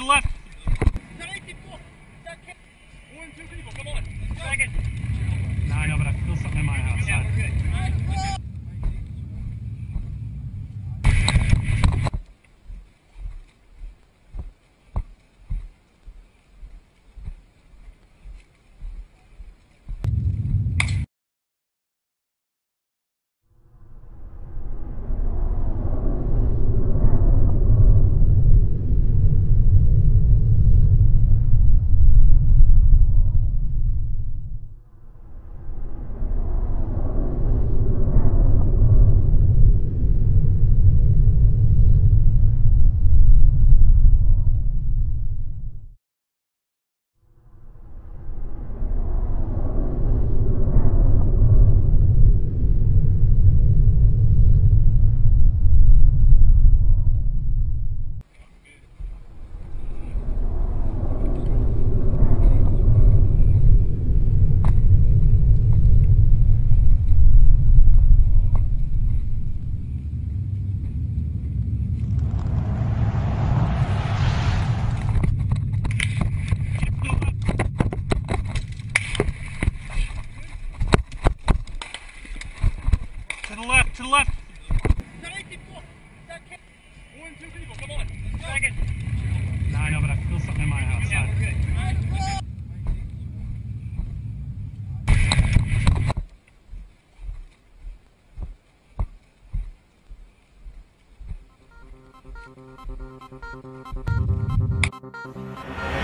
To the left, Thank you.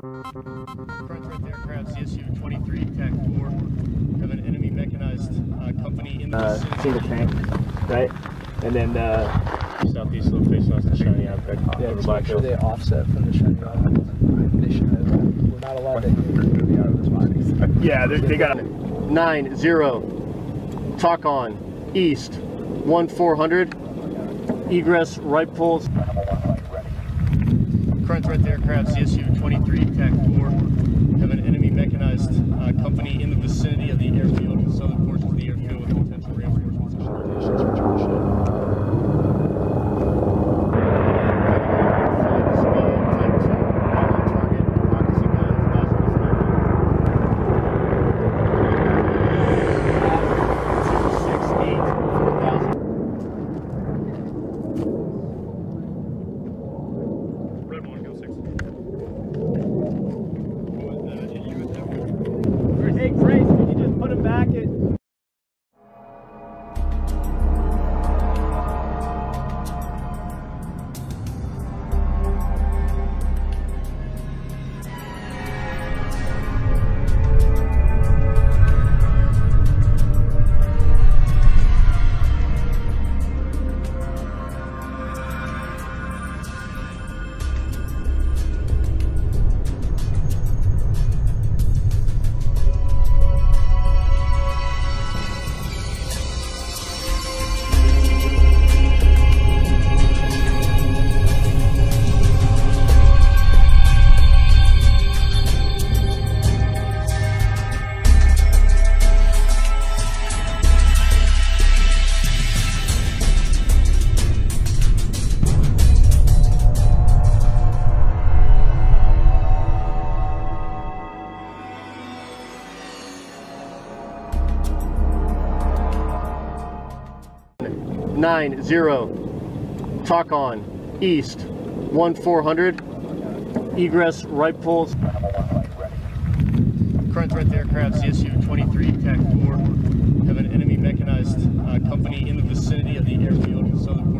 Front right there, grabs CSU 23 TAC 4. Have an enemy mechanized uh, company in the uh, single tank, right? And then uh, Southeast location us the shiny object. Yeah, over just Black make sure they offset from the shiny object. They should have. We're not allowed to be out of this body. yeah, they, they got nine zero. Talk on east one four hundred. Egress right pulls. There, crab CSU 23 TAC 4. Have an enemy mechanized uh, company in the vicinity of the nine zero. Talk on east one four hundred. Egress right pulls. Current right there, crab CSU 23 TAC 4. Have an enemy mechanized uh, company in the vicinity of the airfield, southern